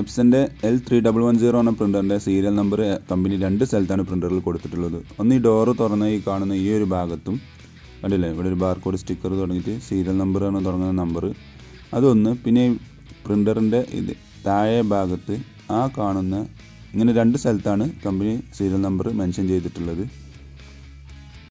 എപ്സന്റെ L three double one zero എന്ന പ്രിന്ററിന്റെ serial number company രണ്ട് സ്ഥലത്താണ് പ്രിന്ററിൽ കൊടുത്തിട്ടുള്ളത്. ഒന്ന് ഈ ഡോറ് തുറന്ന ഈ കാണുന്ന ഈ ഒരു ഭാഗത്തും കണ്ടില്ലേ? ഇവിടെ ഒരു ബാർകോഡ് സ്റ്റിക്കർ തുടങ്ങിയിട്ട് സീരിയൽ നമ്പറാണ് തുടങ്ങുന്ന നമ്പർ. അതൊന്ന് പിന്നെ പ്രിന്ററിന്റെ ഇത് താഴെ ഭാഗത്ത് ആ കാണുന്ന ഇങ്ങനെ രണ്ട് സ്ഥലത്താണ് കമ്പനി സീരിയൽ നമ്പർ മെൻഷൻ ചെയ്തിട്ടുള്ളത്.